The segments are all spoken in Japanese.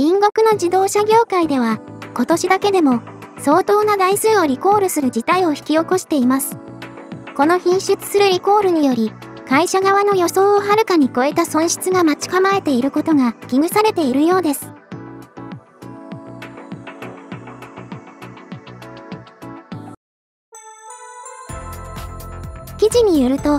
隣国の自動車業界では、今年だけでも相当な台数をリコールする事態を引き起こしています。この品質するリコールにより、会社側の予想をはるかに超えた損失が待ち構えていることが危惧されているようです。記事によると、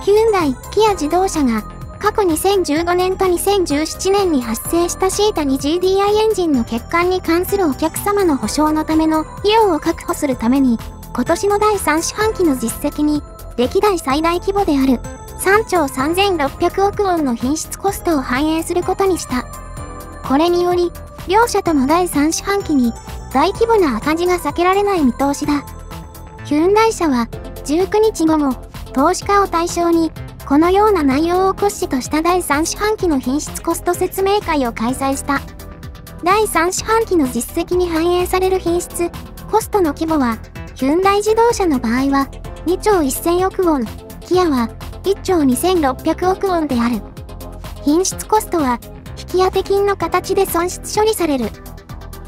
ヒュンダイ、キア自動車が過去2015年と2017年に発生したシータに GDI エンジンの欠陥に関するお客様の保証のための費用を確保するために、今年の第3四半期の実績に歴代最大規模である3兆3600億ウォンの品質コストを反映することにした。これにより、両社とも第3四半期に大規模な赤字が避けられない見通しだ。ヒュンダイ社は19日後も投資家を対象にこのような内容を骨子とした第3四半期の品質コスト説明会を開催した。第3四半期の実績に反映される品質、コストの規模は、ヒュンダイ自動車の場合は2兆1000億ウォン、キアは1兆2600億ウォンである。品質コストは、引当て金の形で損失処理される。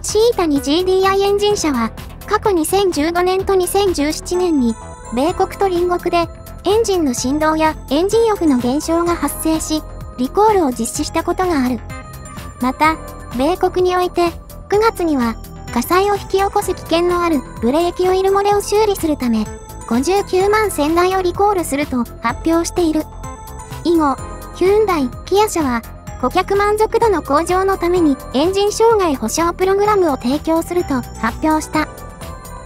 シータに GDI エンジン車は、過去2015年と2017年に、米国と隣国で、エンジンの振動やエンジンオフの減少が発生し、リコールを実施したことがある。また、米国において、9月には、火災を引き起こす危険のあるブレーキオイル漏れを修理するため、59万1000台をリコールすると発表している。以後、ヒュンダイ、キア社は、顧客満足度の向上のためにエンジン障害保証プログラムを提供すると発表した。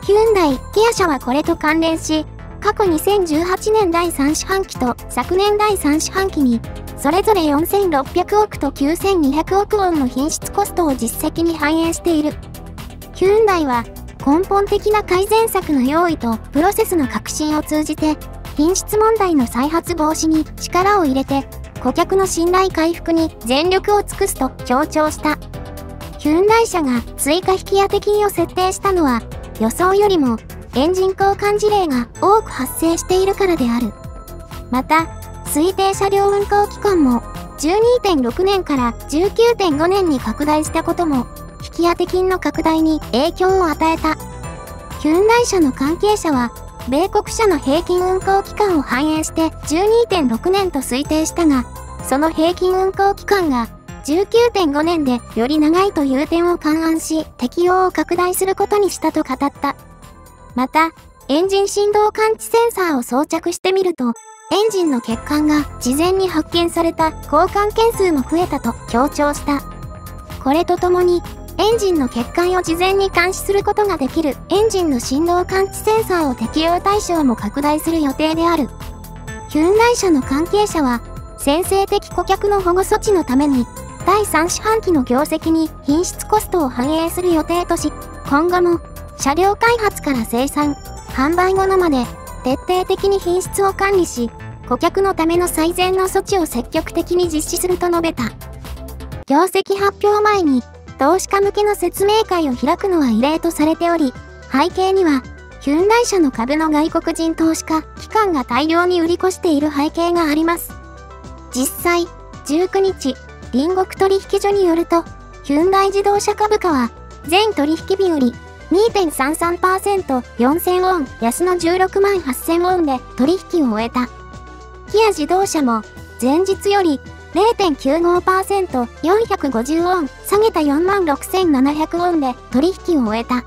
ヒュンダイ、キア社はこれと関連し、過去2018年第3四半期と昨年第3四半期に、それぞれ4600億と9200億ウォンの品質コストを実績に反映している。ヒュンダイは、根本的な改善策の用意とプロセスの革新を通じて、品質問題の再発防止に力を入れて、顧客の信頼回復に全力を尽くすと強調した。ヒュンダイ社が追加引き当て金を設定したのは、予想よりもエンジン交換事例が多く発生しているからである。また、推定車両運行期間も12.6年から19.5年に拡大したことも引き当て金の拡大に影響を与えた。ヒュンダイ社の関係者は、米国車の平均運行期間を反映して12.6年と推定したが、その平均運行期間が19.5年でより長いという点を勘案し、適用を拡大することにしたと語った。また、エンジン振動感知センサーを装着してみると、エンジンの欠陥が事前に発見された交換件数も増えたと強調した。これとともに、エンジンの欠陥を事前に監視することができるエンジンの振動感知センサーを適用対象も拡大する予定である。ヒュンダイ社の関係者は、先制的顧客の保護措置のために、第3四半期の業績に品質コストを反映する予定とし、今後も車両開発から生産、販売後のまで徹底的に品質を管理し、顧客のための最善の措置を積極的に実施すると述べた。業績発表前に投資家向けの説明会を開くのは異例とされており、背景には、ヒュンダイ社の株の外国人投資家、機関が大量に売り越している背景があります。実際、19日、隣国取引所によると、ヒュンダイ自動車株価は、全取引日より2.33%、4000ウォン、安の16万8000ウォンで取引を終えた。キア自動車も、前日より0.95%、450ウォン、下げた46,700ウォンで取引を終えた。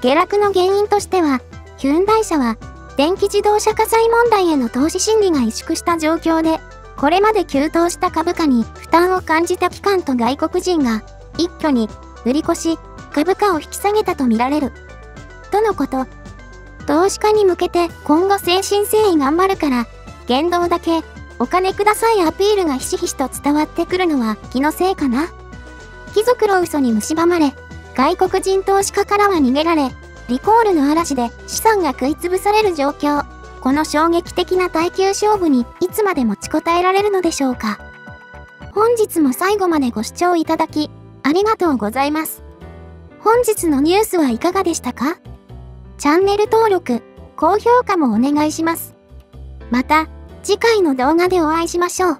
下落の原因としては、ヒュンダイ社は、電気自動車火災問題への投資心理が萎縮した状況で、これまで急騰した株価に負担を感じた機関と外国人が、一挙に売り越し、株価を引き下げたとみられる。とのこと。投資家に向けて今後精神誠意頑張るから、言動だけお金くださいアピールがひしひしと伝わってくるのは気のせいかな。貴族の嘘に蝕まれ、外国人投資家からは逃げられ、リコールの嵐で資産が食いつぶされる状況。この衝撃的な耐久勝負にいつまで持ちこたえられるのでしょうか。本日も最後までご視聴いただき、ありがとうございます。本日のニュースはいかがでしたか？チャンネル登録、高評価もお願いします。また、次回の動画でお会いしましょう。